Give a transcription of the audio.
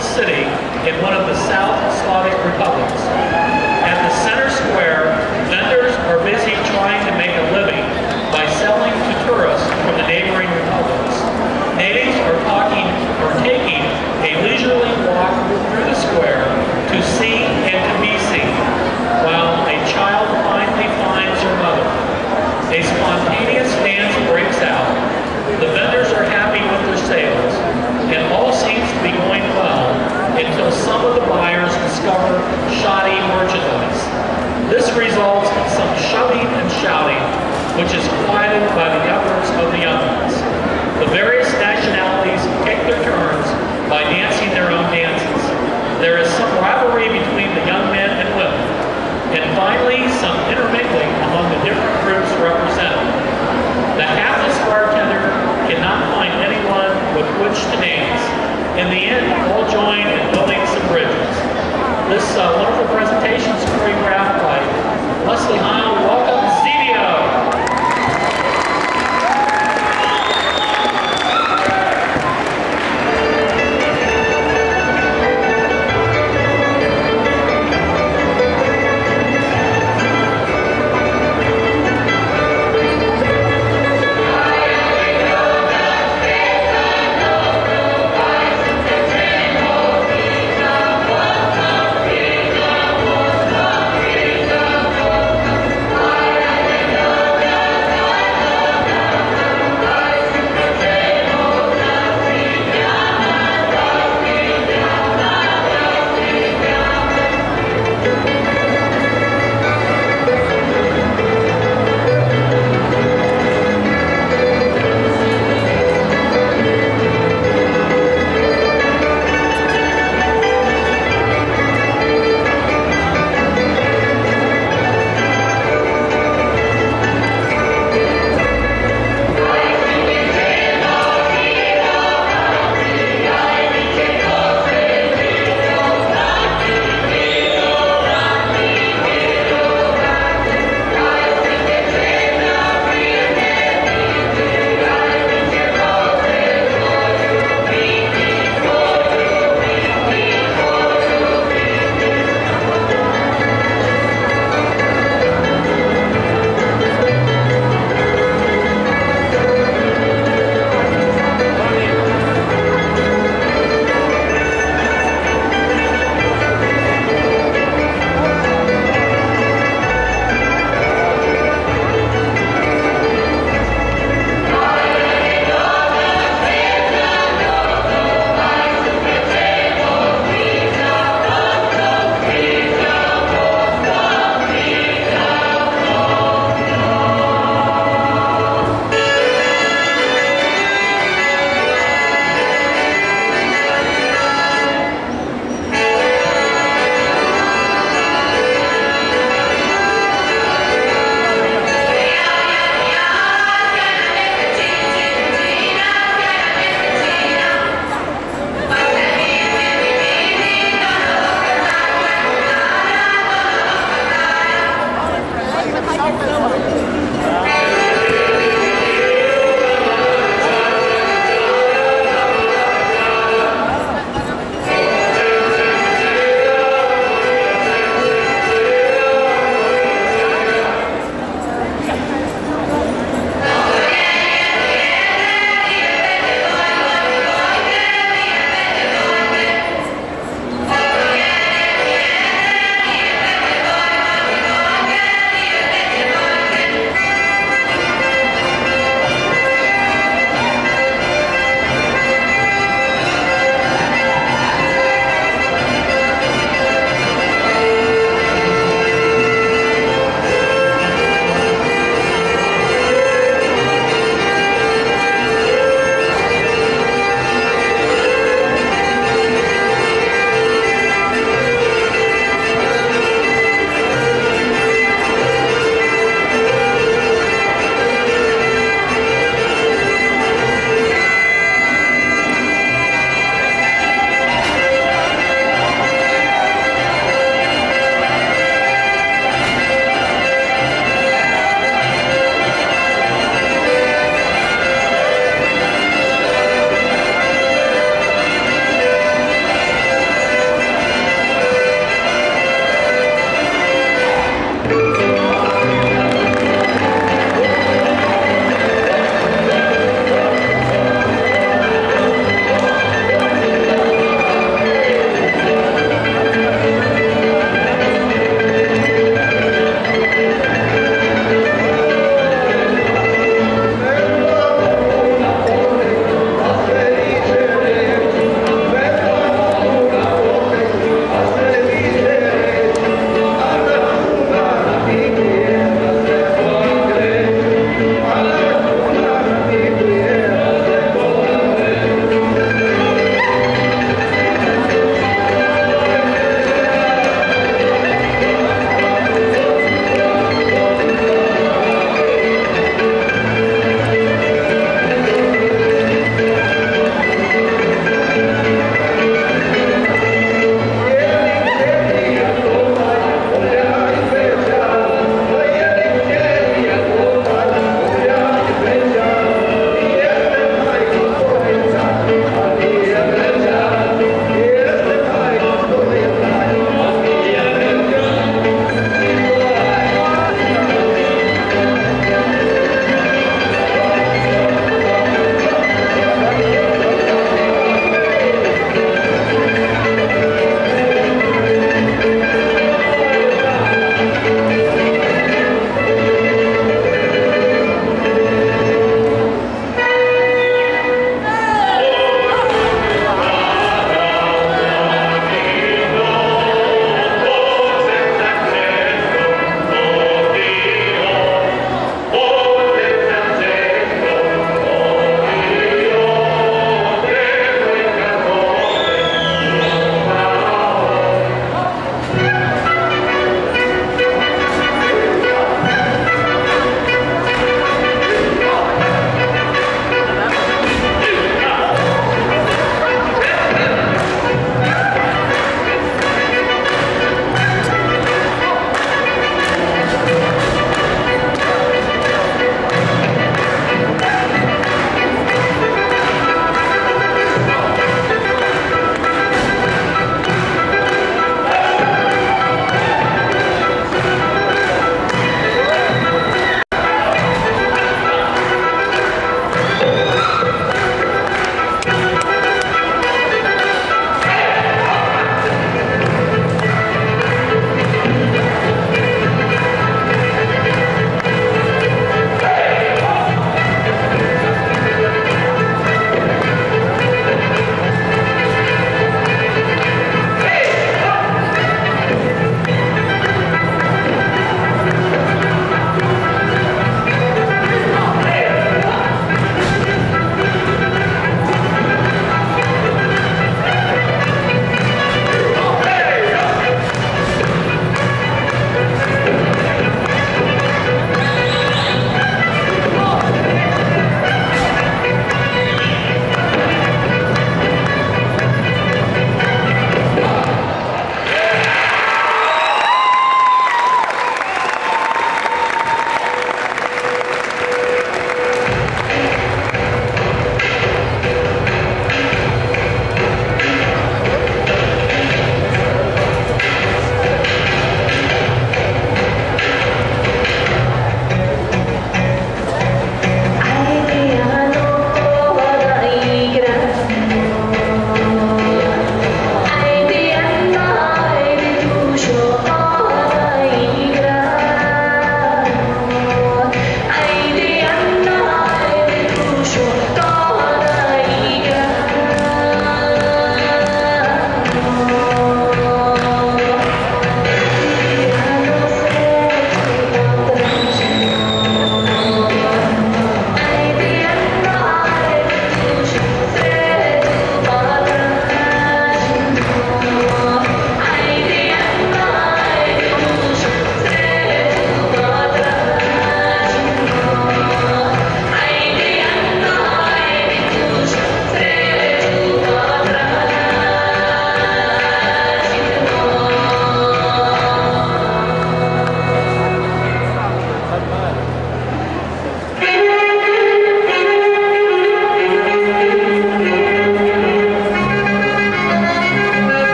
city in one of the South Slavic republics.